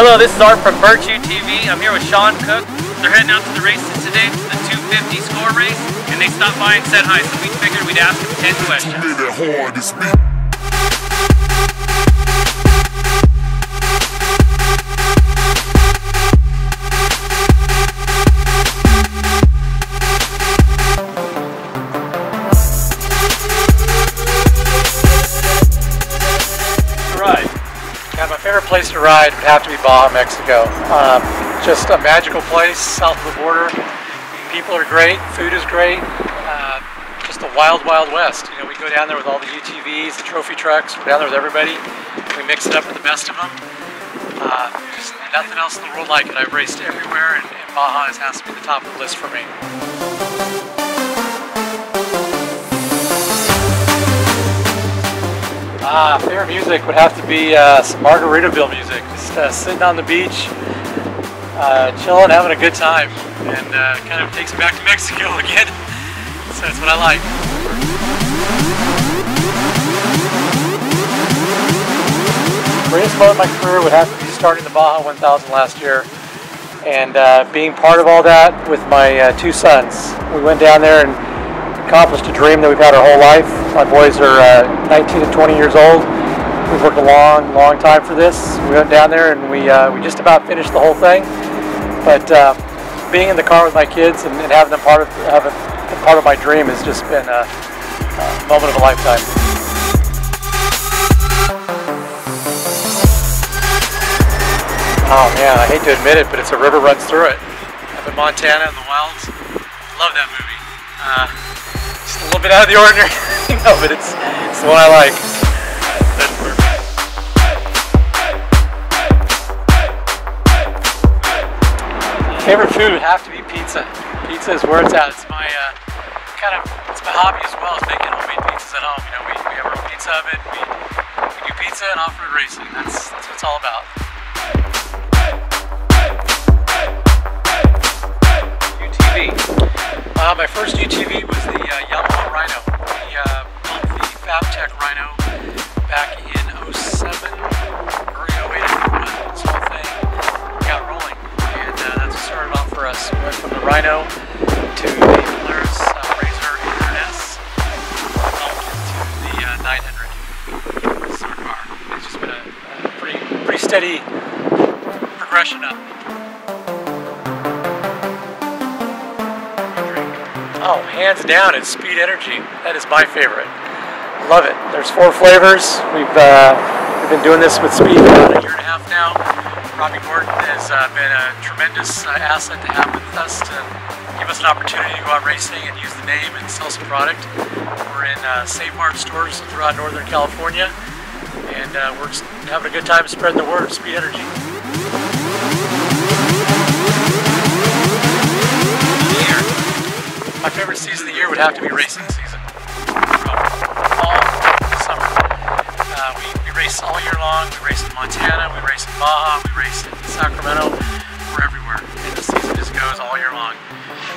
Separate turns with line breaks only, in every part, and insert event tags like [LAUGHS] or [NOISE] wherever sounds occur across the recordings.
Hello, this is Art from Bert's UTV. I'm here with Sean Cook. They're heading out to the races today, the 250 score race, and they stopped by and said hi, so we figured we'd ask them 10 questions.
Favorite place to ride would have to be Baja, Mexico. Um, just a magical place south of the border. People are great, food is great. Uh, just a wild, wild west. You know, we go down there with all the UTVs, the trophy trucks. We're down there with everybody. We mix it up with the best of them. Uh, just nothing else in the world like it. I've raced everywhere, and, and Baja has to be the top of the list for me. Ah, favorite music would have to be uh, some Margaritaville music. Just uh, sitting on the beach, uh, chilling, having a good time, and uh, kind of takes me back to Mexico [LAUGHS] again. so that's what I like. Greatest moment of my career would have to be starting the Baja 1000 last year and uh, being part of all that with my uh, two sons. We went down there and accomplished a dream that we've had our whole life. My boys are uh, 19 and 20 years old. We've worked a long, long time for this. We went down there and we uh, we just about finished the whole thing. But uh, being in the car with my kids and, and having them part of having part of my dream has just been a, a moment of a lifetime. Oh man, I hate to admit it, but it's a river runs through it. Up in Montana in the wilds. Love that movie. Uh, just a little bit out of the ordinary. [LAUGHS] no, but it's, it's the one I like. Favorite food would have to be pizza. Pizza is where it's at. It's my uh, kind of it's my hobby as well as making homemade pizzas at home. You know, we, we have our pizza oven. We, we do pizza and off-road racing. That's that's what it's all about. Uh, my first UTV was the uh, Yamaha Rhino. We uh, built the Fabtech Rhino back in 07, early 08, I think, when this whole thing got rolling. And uh, that's what started off for us. We went from the Rhino to the Polaris uh, 800S, developed into the uh, 900 Super car. It's just been a pretty, pretty steady progression up. Oh, hands down, it's Speed Energy. That is my favorite. Love it. There's four flavors. We've uh, we've been doing this with Speed for about a year and a half now. Robby Gordon has uh, been a tremendous uh, asset to have with us to give us an opportunity to go out racing and use the name and sell some product. We're in uh, Save Mart stores throughout Northern California, and uh, we're having a good time spreading the word. Speed Energy. My favorite season of the year would have to be racing season. From fall to summer. Uh, we, we race all year long. We race in Montana, we race in Baja, we race in Sacramento. We're everywhere. And the season just goes all year long.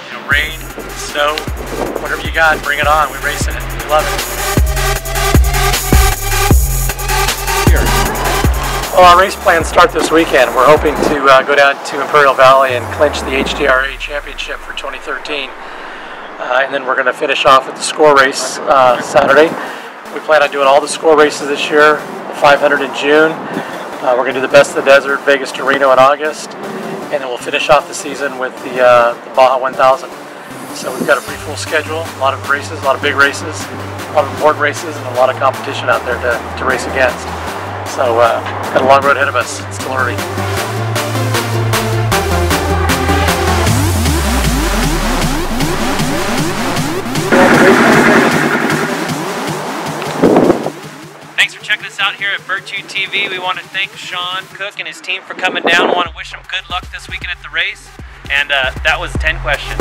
You know, rain, snow, whatever you got, bring it on. We race in it. We love it. Well, our race plans start this weekend. We're hoping to uh, go down to Imperial Valley and clinch the HDRA championship for 2013. Uh, and then we're going to finish off with the score race uh, Saturday. We plan on doing all the score races this year, the 500 in June. Uh, we're going to do the Best of the Desert, Vegas to Reno in August. And then we'll finish off the season with the, uh, the Baja 1000. So we've got a pretty full schedule, a lot of races, a lot of big races, a lot of important races, and a lot of competition out there to, to race against. So uh, got a long road ahead of us. It's still early.
Out here at Bert's UTV. We want to thank Sean Cook and his team for coming down. We want to wish them good luck this weekend at the race. And uh, that was 10 questions.